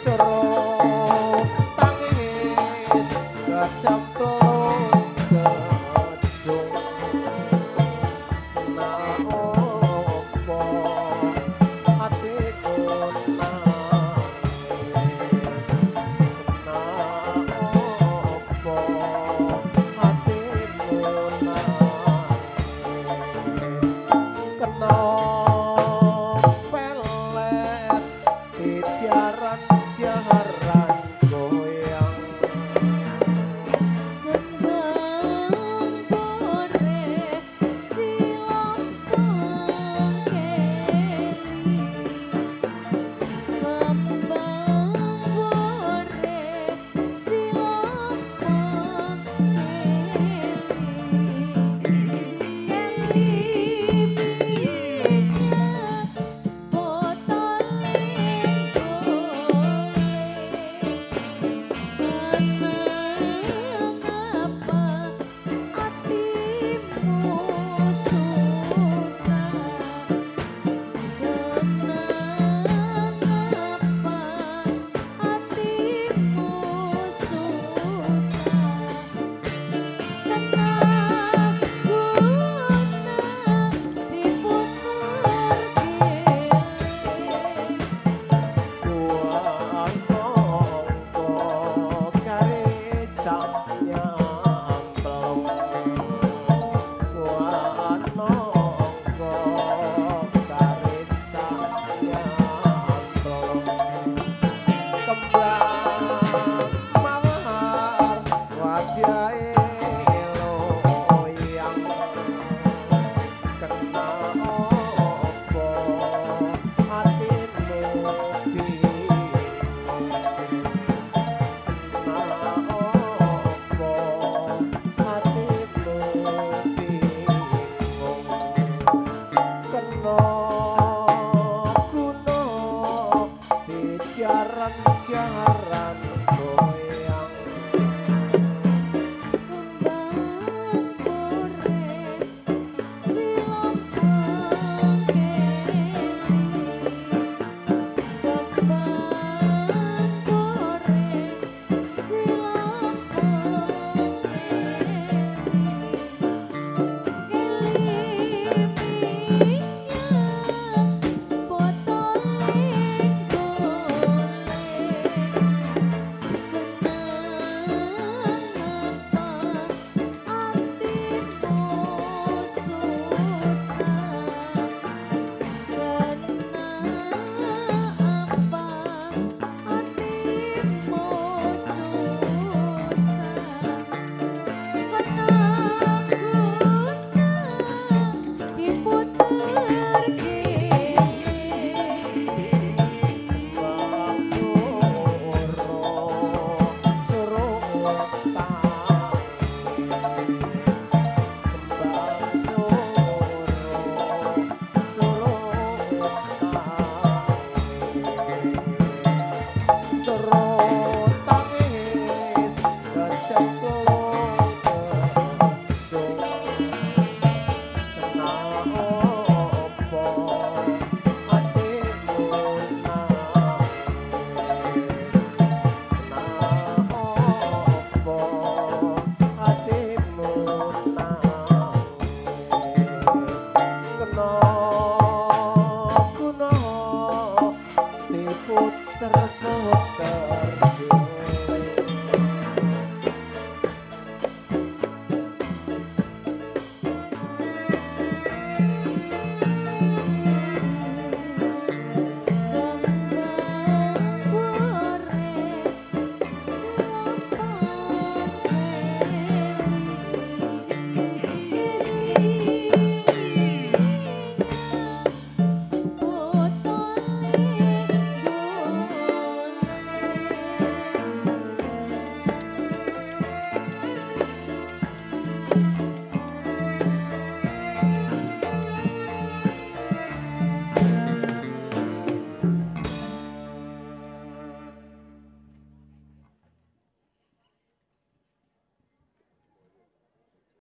Sorong.